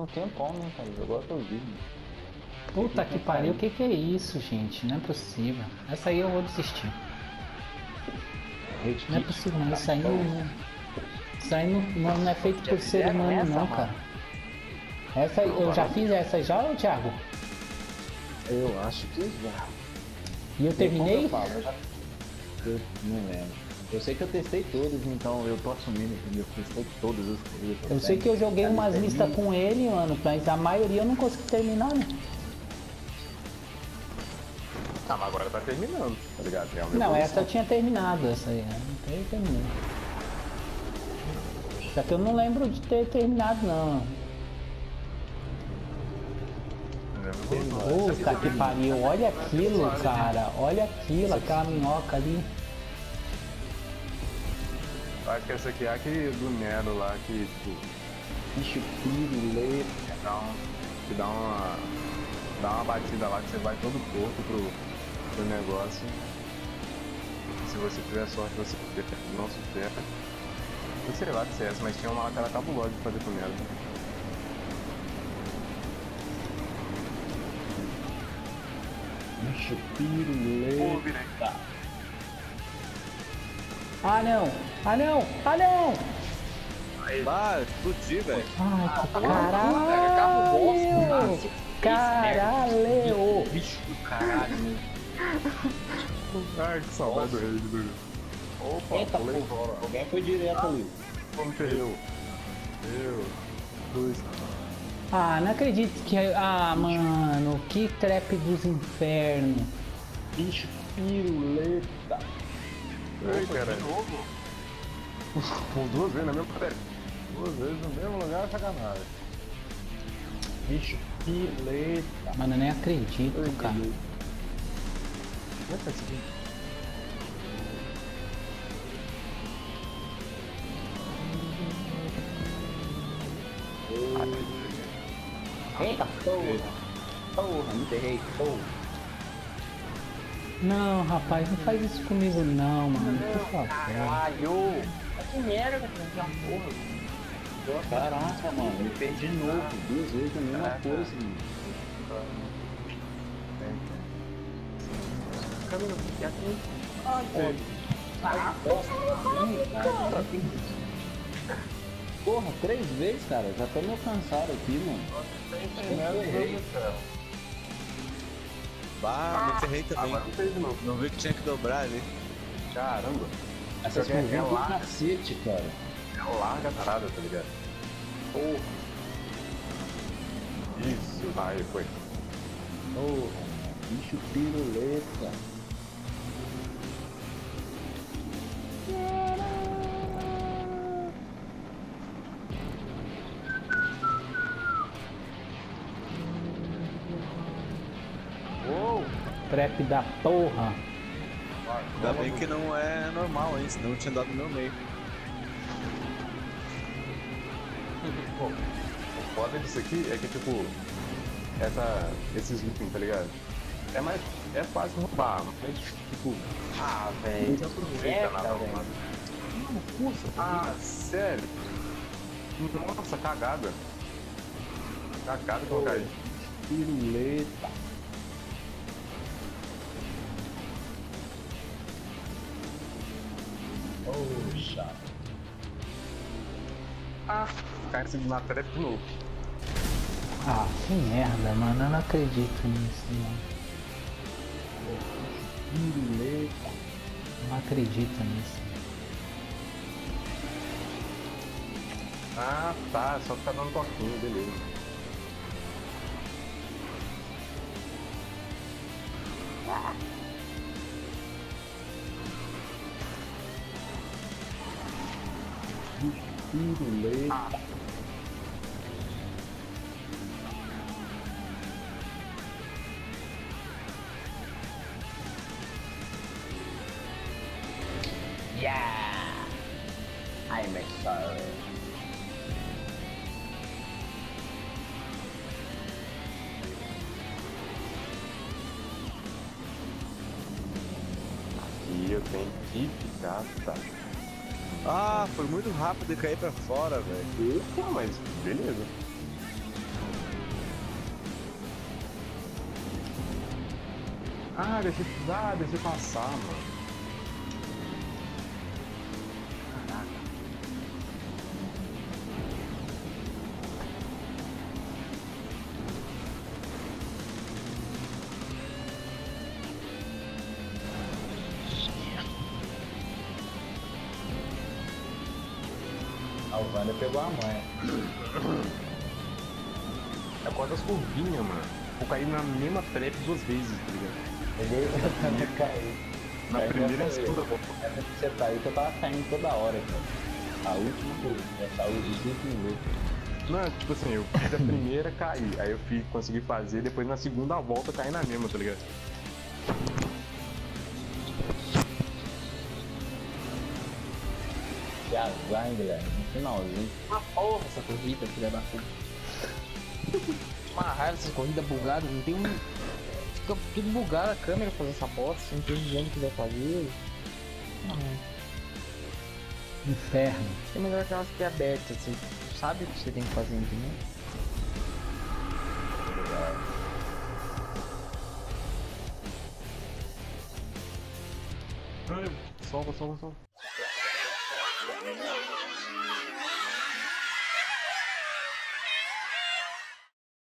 Um tempão, né, cara? Jogou até o vídeo. Puta que pariu, o que que é isso, gente? Não é possível. Essa aí eu vou desistir. Não é possível, não. Isso aí não. Isso aí não, não, não é feito por ser humano, não, cara. Essa aí- eu já fiz essa já, ô Thiago? Eu acho que já. E eu terminei? Eu, eu já- eu não lembro. Eu sei que eu testei todas, então eu tô assumindo que eu testei todas as coisas. Eu sei que eu joguei umas listas com ele, mano, mas a maioria eu não consegui terminar, né? Ah, mas agora tá terminando, tá ligado? É Não, essa eu tinha terminado, essa aí, né? Então eu terminei. Só que eu não lembro de ter terminado, não. Puta que pariu, olha aquilo, cara. Olha aquilo, aquela minhoca ali. Acho que essa aqui é a que do Nero lá, que tipo, Bicho piruleta. dá, um, que dá uma. dá uma batida lá que você vai todo corpo pro, pro negócio. Se você tiver sorte, você não supera. Não sei lá se é essa, mas tinha uma era cabulosa de fazer com Nero. Bicho piruleta. Ah não! Ah não! Ah não! Ah, explodi, velho. Ai, caralho! Caralho! Caralho! Bicho do caralho. Ai, que saudade do rei do. Opa, Eita pulei porra, fora. alguém foi direto ali. Como que eu? Eu. Dois. Ah, não acredito que. Ah, mano, que trap dos infernos. Bicho piruleta. Ai, cara. Com duas vezes na mesma. Duas vezes no mesmo lugar, sacanagem. Bicho piruleta. Mano, eu nem acredito, cara. Como é que é isso aqui? Eita porra. Porra, me derrei, porra. Não, rapaz, não faz isso comigo não, mano. Por favor. Caralho. Que merda que essa porra. Caraca, mano, eu perdi de novo. Duas vezes a mesma coisa, mano. Aqui? Ai. Porra, três vezes, cara. Já tô meio cansado aqui, mano. Bah, me ferrei também. Agora não fez de novo. Não vi que tinha que dobrar ali. Caramba. Essas É, é do lá. cacete, cara. É larga a parada, tá ligado? Porra, Isso, aí foi. porra. Bicho piruleta. Trap da porra. Ainda bem que não é normal, hein? Senão eu tinha dado no meu meio. O foda disso aqui é que, tipo, essa, esses looping, tá ligado? É mais. É fácil roubar, mas, tipo. Ah, velho. Você aproveita. Mano, custa. Ah, sério? Nossa, cagada. Cagada colocar isso. Piruleta. Ah, cima de uma trap de novo. Ah, que merda, mano. Eu não acredito nisso, mano. Piruleta. Não acredito nisso. Ah, tá. Só ficar dando toquinho, beleza. Piruleta. Yeah! I'm excited. Eu tenho que ficar, tá. Ah, foi muito rápido e cair pra fora, velho. Eita, mas beleza. Ah, deixa, ah, deixa eu passar, mano. A Wanda pegou a mãe. É por causa das curvinhas, mano. Eu caí na mesma trap duas vezes, tá ligado? Peguei eu também caí. Na Aí primeira e segunda volta. Você tá aí que eu tava caindo toda hora, cara. A última vez, essa os últimos vezes. Não, tipo assim, eu fiz a primeira, caí. Aí eu fiz, consegui fazer, depois na segunda volta caí na mesma, tá ligado? Que azar, hein, Guilherme? No finalzinho. Uma porra essa corrida, filha da puta. Uma raiva essas corridas bugadas, não tem um. Fica tudo bugado a câmera fazer essa bosta, não tem ninguém que vai fazer. Não, Inferno. é melhor aquelas que é aberta, você sabe o que você tem que fazer, entendeu? Solta, solta, solta.